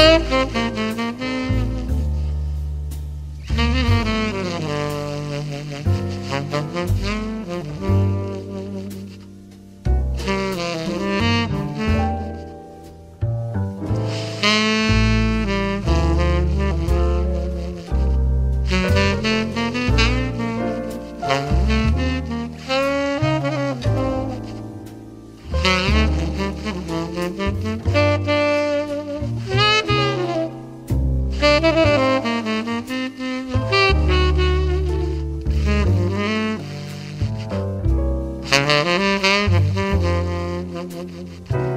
Thank mm -hmm. you. Música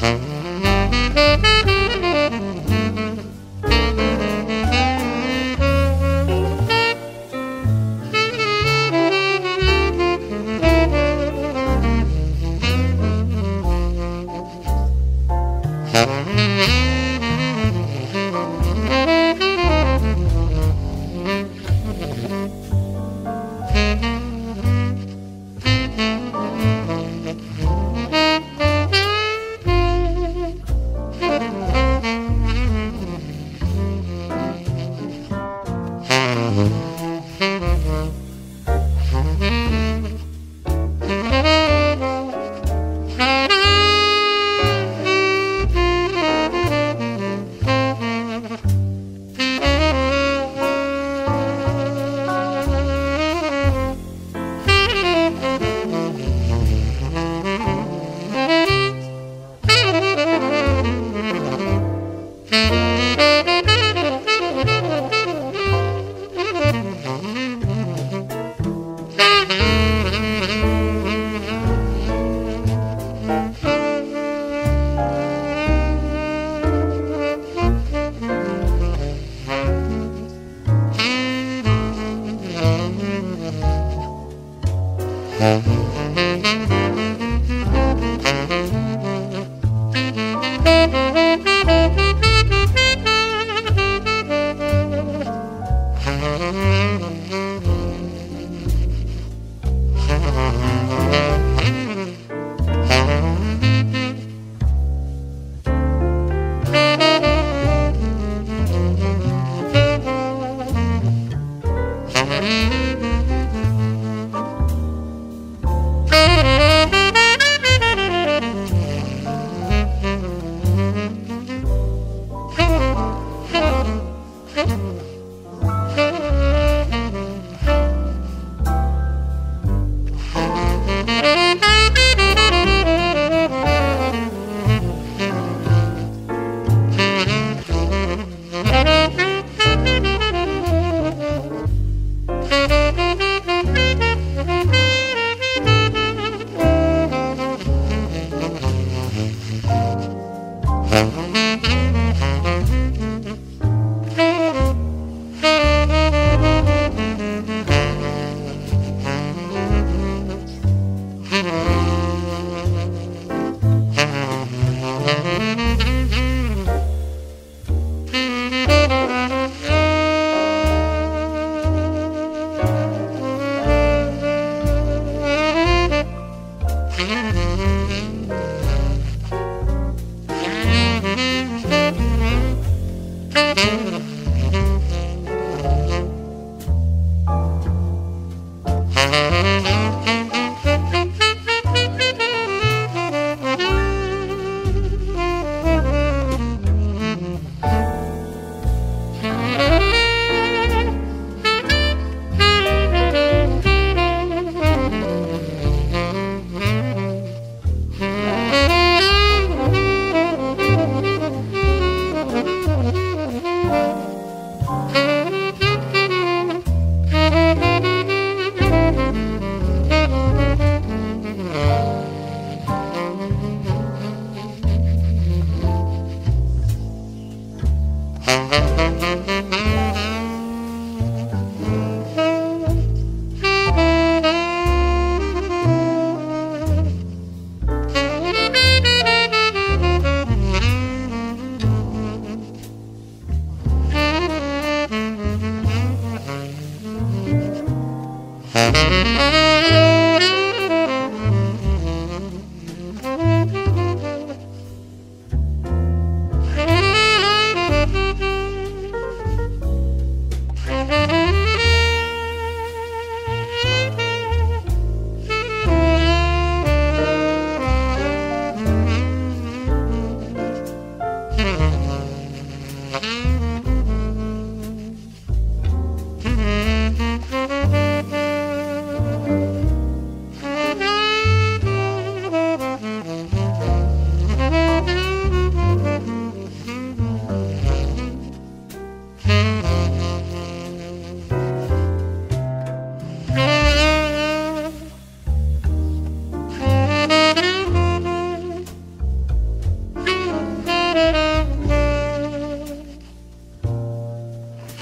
Mm-hmm. Mm-hmm.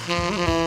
Thank